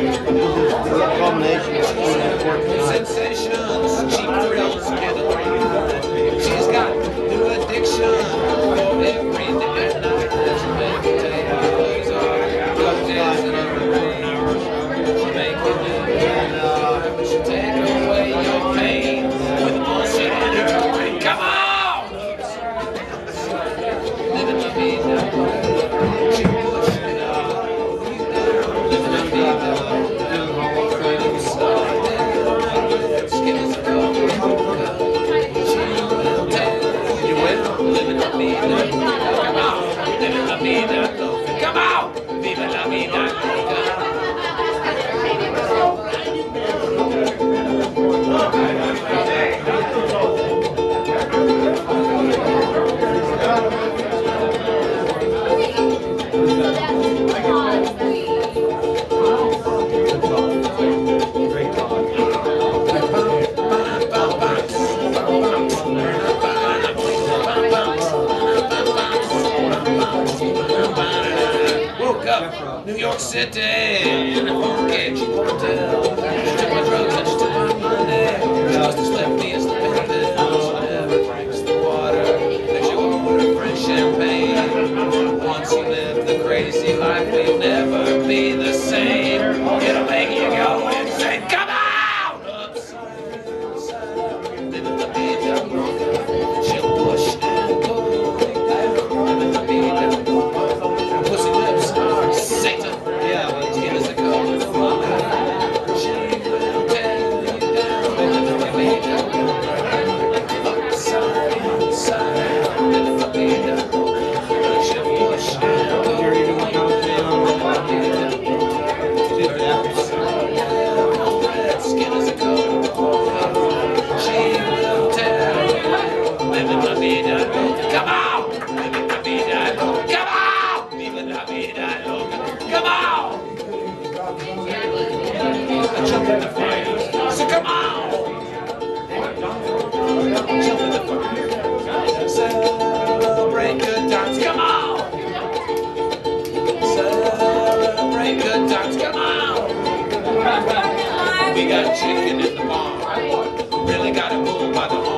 you can this is a combination of two networking. Come out! Viva la vida! Come out! Viva la vida! from? New York City, in a funky hotel. Took my drugs and she took my money. Just as as the never drinks the water. She a French champagne. Once you live the crazy life, gotta move by the